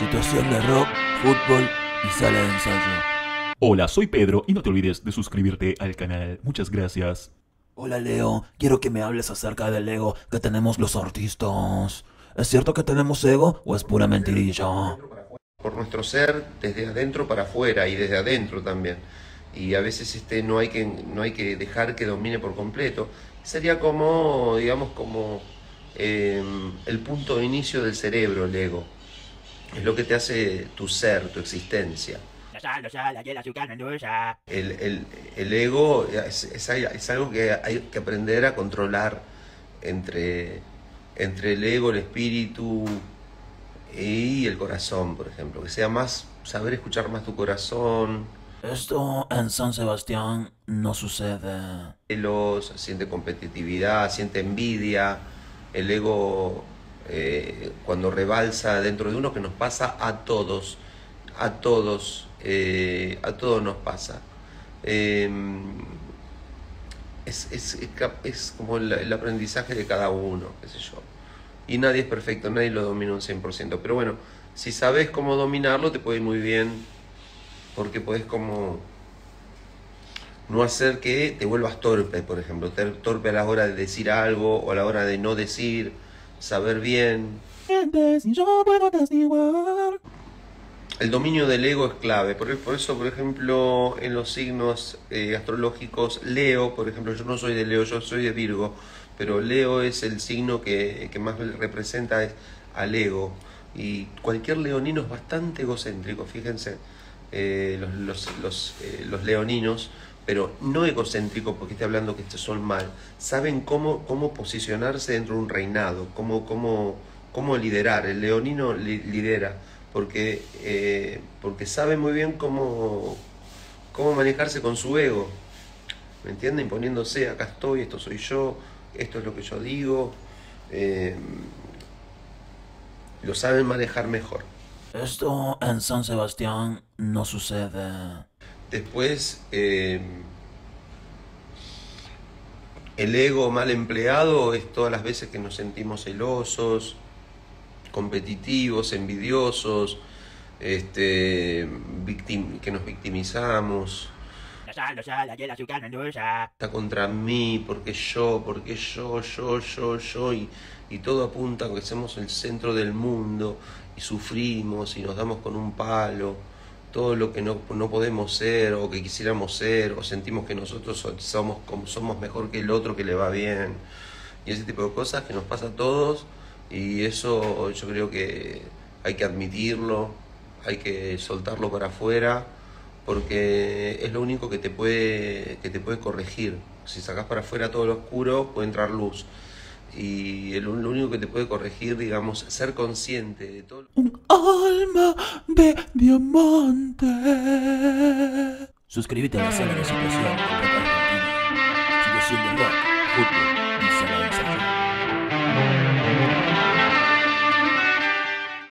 situación de rock, fútbol y sala de ensayo. Hola, soy Pedro y no te olvides de suscribirte al canal. Muchas gracias. Hola Leo, quiero que me hables acerca del ego que tenemos los artistas. ¿Es cierto que tenemos ego o es pura mentirilla? por nuestro ser desde adentro para afuera y desde adentro también. Y a veces este, no, hay que, no hay que dejar que domine por completo. Sería como, digamos, como eh, el punto de inicio del cerebro, el ego. Es lo que te hace tu ser, tu existencia. El, el, el ego es, es, algo que hay que aprender a controlar entre, entre el ego, el espíritu, y el corazón, por ejemplo, que sea más, saber escuchar más tu corazón. Esto en San Sebastián no sucede. Celos, siente competitividad, siente envidia, el ego eh, cuando rebalsa dentro de uno que nos pasa a todos, a todos, eh, a todos nos pasa. Em, es, es, es, como el aprendizaje de cada uno, qué sé yo y nadie es perfecto, nadie lo domina un 100%. Pero bueno, si sabes cómo dominarlo, te puede ir muy bien, porque puedes como no hacer que te vuelvas torpe, por ejemplo, torpe a la hora de decir algo o a la hora de no decir, saber bien. El dominio del ego es clave, por, eso, por ejemplo, en los signos eh, astrológicos, Leo, por ejemplo, yo no soy de Leo, yo soy de Virgo, pero Leo es el signo que, más representa es al ego. Y cualquier leonino es bastante egocéntrico, fíjense, eh, los, los, eh, los, leoninos, pero no egocéntrico porque esté hablando que estos son mal, saben cómo, cómo posicionarse dentro de un reinado, cómo, cómo, cómo liderar. El leonino lidera porque, eh, porque sabe muy bien cómo, cómo manejarse con su ego. ¿Me entienden? Imponiéndose, acá estoy, esto soy yo, esto es lo que yo digo, eh, lo saben manejar mejor. Esto en San Sebastián no sucede. Después, eh, el ego mal empleado es todas las veces que nos sentimos celosos, competitivos, envidiosos, este, que nos victimizamos, Está contra mí, porque yo, porque yo, yo, yo, yo, y, y todo apunta a que somos el centro del mundo y sufrimos y nos damos con un palo todo lo que no, no, podemos ser o que quisiéramos ser o sentimos que nosotros somos, somos mejor que el otro que le va bien y ese tipo de cosas que nos pasa a todos y eso yo creo que hay que admitirlo, hay que soltarlo para afuera porque es lo único que te puede, que te puede corregir. Si sacas para afuera todo lo oscuro, puede entrar luz y lo único que te puede corregir, digamos, ser consciente de todo. Un alma de diamante. Suscríbete a la sala de situación. Situación